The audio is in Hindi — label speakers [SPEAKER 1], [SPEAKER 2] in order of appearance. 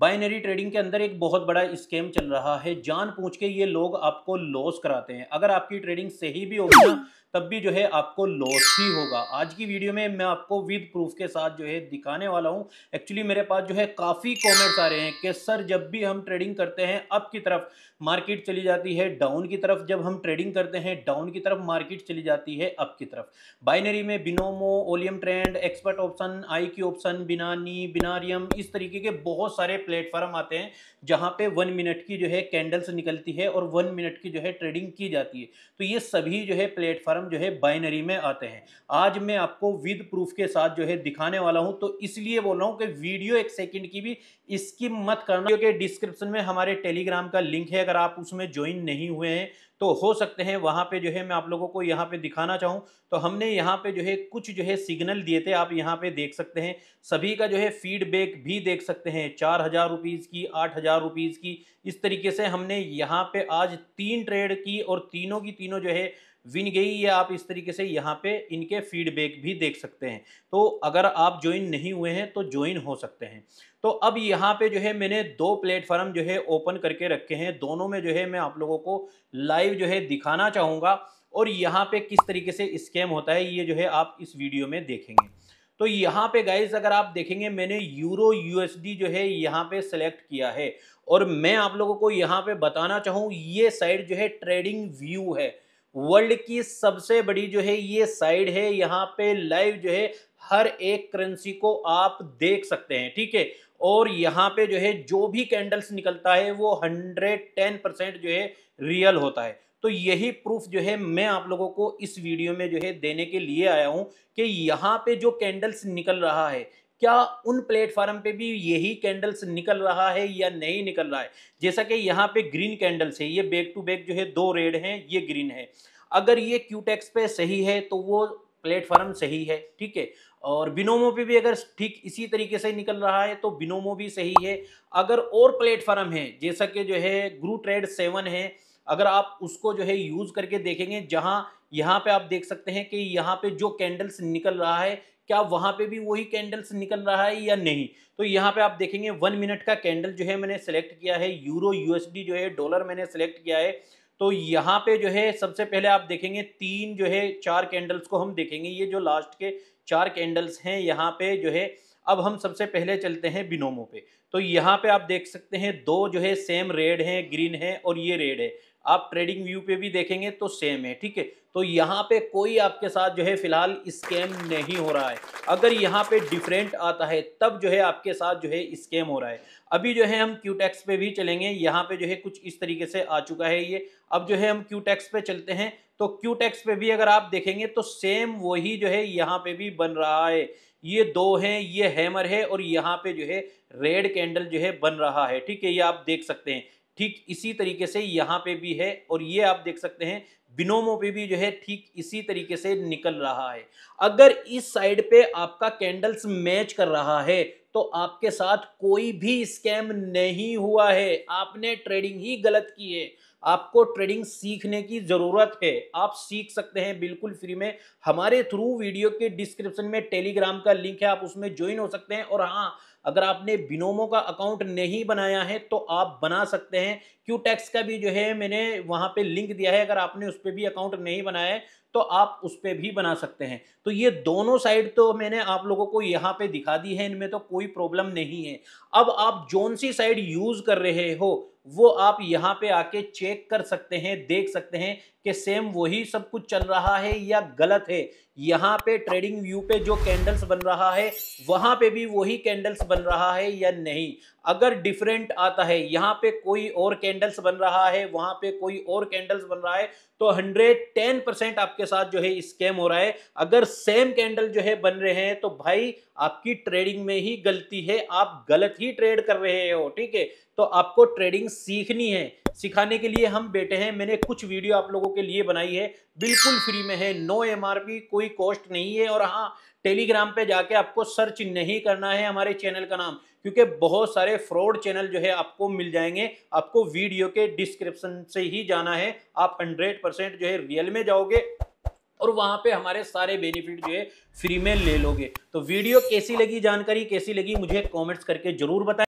[SPEAKER 1] बाइनरी ट्रेडिंग के अंदर एक बहुत बड़ा स्कैम चल रहा है। जान पूछ के ये लोग आपको लॉस कराते हैं। अगर आपकी ट्रेडिंग सही भी होगी ना, तब भी जो है आपको लॉस ही होगा। आज की वीडियो में मैं आपको विद प्रूफ के साथ जो है दिखाने वाला हूँ। एक्चुअली मेरे पास जो है काफ़ी कमेंट्स आ रहे हैं कि सर, जब भी हम ट्रेडिंग करते हैं, अप की तरफ़ मार्केट चली जाती है, डाउन की तरफ़ जब हम ट्रेडिंग करते हैं, डाउन की तरफ़ मार्केट चली जाती है, अप की तरफ़। बाइनरी में Binomo, Olymp Trade, Expert Option, IQ Option, बिनानी, बिनारियम, इस तरीके के बहुत सारे प्लेटफॉर्म आते हैं जहाँ पे वन मिनट की जो है कैंडल्स निकलती है और वन मिनट की जो है ट्रेडिंग की जाती है। तो ये सभी जो है प्लेटफॉर्म जो है बाइनरी में आते हैं। आज मैं आपको विद प्रूफ के साथ जो है दिखाने वाला हूँ तो इसलिए बोल रहा हूँ कि वीडियो एक सेकंड की भी इसकी मत करना। क्योंकि डिस्क्रिप्शन में हमारे टेलीग्राम का लिंक है, अगर आप उसमें ज्वाइन नहीं हुए हैं तो हो सकते हैं वहाँ पे जो है मैं आप लोगों को यहाँ पे दिखाना चाहूँ। तो हमने यहाँ पे जो है कुछ जो है सिग्नल दिए थे, आप यहाँ पे देख सकते हैं। सभी का जो है फीडबैक भी देख सकते हैं, चार हज़ार रुपीज़ की, आठ हज़ार रुपीज़ की। इस तरीके से हमने यहाँ पे आज तीन ट्रेड की और तीनों की तीनों जो है विन गई या आप इस तरीके से यहाँ पे इनके फीडबैक भी देख सकते हैं। तो अगर आप ज्वाइन नहीं हुए हैं तो ज्वाइन हो सकते हैं। तो अब यहाँ पे जो है मैंने दो प्लेटफॉर्म जो है ओपन करके रखे हैं। दोनों में जो है मैं आप लोगों को लाइव जो है दिखाना चाहूँगा। और यहाँ पे किस तरीके से स्कैम होता है, ये जो है आप इस वीडियो में देखेंगे। तो यहाँ पे गाइज़ अगर आप देखेंगे, मैंने यूरो यूएसडी जो है, यहाँ पे सेलेक्ट किया है। और मैं आप लोगों को यहाँ पे बताना चाहूँ, ये साइड जो है ट्रेडिंग व्यू है। वर्ल्ड की सबसे बड़ी जो है, ये साइड है, यहाँ पे लाइव जो है, हर एक करेंसी को आप देख सकते हैं, ठीक है? और यहाँ पे जो है, जो भी कैंडल्स निकलता है, वो हंड्रेड टेन परसेंट जो है रियल होता है। तो यही प्रूफ जो है मैं आप लोगों को इस वीडियो में जो है देने के लिए आया हूँ कि यहाँ पे जो कैंडल्स निकल रहा है, क्या उन प्लेटफॉर्म पे भी यही कैंडल्स निकल रहा है या नहीं निकल रहा है? जैसा कि यहाँ पे ग्रीन कैंडल्स है, ये बैक टू बैक जो है दो रेड हैं, ये ग्रीन है। अगर ये क्यूटेक्स पे सही है तो वो प्लेटफॉर्म सही है, ठीक है? और बिनोमो पे भी अगर ठीक इसी तरीके से निकल रहा है तो बिनोमो भी सही है। अगर और प्लेटफॉर्म है, जैसा कि जो है ग्रू ट्रेड सेवन है अगर आप उसको जो है यूज़ करके देखेंगे, जहाँ, यहाँ पे आप देख सकते हैं कि यहाँ पे जो कैंडल्स निकल रहा है, क्या वहाँ पे भी वही कैंडल्स निकल रहा है या नहीं? तो यहाँ पे आप देखेंगे, वन मिनट का कैंडल जो है मैंने सेलेक्ट किया है, यूरो यूएसडी जो है, डॉलर मैंने सेलेक्ट किया है। तो यहाँ पे जो है, सबसे पहले आप देखेंगे, तीन जो है, चार कैंडल्स को हम देखेंगे, ये जो लास्ट के चार कैंडल्स हैं, यहाँ पे जो है अब हम सबसे पहले चलते हैं बिनोमो पे। तो यहाँ पे आप देख सकते हैं दो जो है सेम रेड है, ग्रीन है और ये रेड है। आप ट्रेडिंग व्यू पे भी देखेंगे तो सेम है, ठीक है? तो यहाँ पे कोई आपके साथ जो है फ़िलहाल स्कैम नहीं हो रहा है। अगर यहाँ पे डिफरेंट आता है, तब जो है आपके साथ जो है स्कैम हो रहा है। अभी जो है हम क्यूटेक्स पे भी चलेंगे, यहाँ पे जो है कुछ इस तरीके से आ चुका है ये। अब जो है हम क्यूटेक्स पे चलते हैं तो क्यूटेक्स पे भी अगर आप देखेंगे तो सेम वही जो है यहाँ पे भी बन रहा है। ये दो हैं, ये हैमर है और यहाँ पे जो है रेड कैंडल जो है बन रहा है। ठीक है, ये आप देख सकते हैं। ठीक इसी तरीके से यहाँ पे भी है और ये आप देख सकते हैं, बिनोमो पे भी जो है ठीक इसी तरीके से निकल रहा है। अगर इस साइड पे आपका कैंडल्स मैच कर रहा है तो आपके साथ कोई भी स्कैम नहीं हुआ है। आपने ट्रेडिंग ही गलत की है। आपको ट्रेडिंग सीखने की ज़रूरत है। आप सीख सकते हैं बिल्कुल फ्री में। हमारे थ्रू वीडियो के डिस्क्रिप्शन में टेलीग्राम का लिंक है, आप उसमें ज्वाइन हो सकते हैं। और हाँ अगर आपने बिनोमो का अकाउंट नहीं बनाया है तो आप बना सकते हैं। क्यू टैक्स का भी जो है, मैंने वहाँ पे लिंक दिया है। अगर आपने उस पर भी अकाउंट नहीं बनाया है तो आप उस पर भी बना सकते हैं। तो ये दोनों साइड तो मैंने आप लोगों को यहाँ पे दिखा दी है, इनमें तो कोई प्रॉब्लम नहीं है। अब आप जोन सी साइड यूज़ कर रहे हो, वो आप यहाँ पे आके चेक कर सकते हैं, देख सकते हैं कि सेम वही सब कुछ चल रहा है या गलत है। यहाँ पे ट्रेडिंग व्यू पे जो कैंडल्स बन रहा है, वहाँ पे भी वही कैंडल्स बन रहा है या नहीं। अगर डिफरेंट आता है, यहाँ पे कोई और कैंडल्स बन रहा है, वहाँ पे कोई और कैंडल्स बन रहा है तो 110 परसेंट आपके साथ जो है स्कैम हो रहा है। अगर सेम कैंडल जो है बन रहे हैं तो भाई आपकी ट्रेडिंग में ही गलती है। आप गलत ही ट्रेड कर रहे हो, ठीक है? तो आपको ट्रेडिंग सीखनी है। सिखाने के लिए हम बैठे हैं। मैंने कुछ वीडियो आप लोगों के लिए बनाई है। बिल्कुल फ्री में है। नो एमआरपी कोई कॉस्ट नहीं है। और हाँ टेलीग्राम पे जाके आपको सर्च नहीं करना है हमारे चैनल का नाम, क्योंकि बहुत सारे फ्रॉड चैनल जो है आपको मिल जाएँगे। आपको वीडियो के डिस्क्रिप्शन से ही जाना है। आप हंड्रेड परसेंट जो है रियल में जाओगे। और वहाँ पे हमारे सारे बेनिफिट जो है फ्री में ले लोगे। तो वीडियो कैसी लगी, जानकारी कैसी लगी, मुझे कमेंट्स करके ज़रूर बताएँ।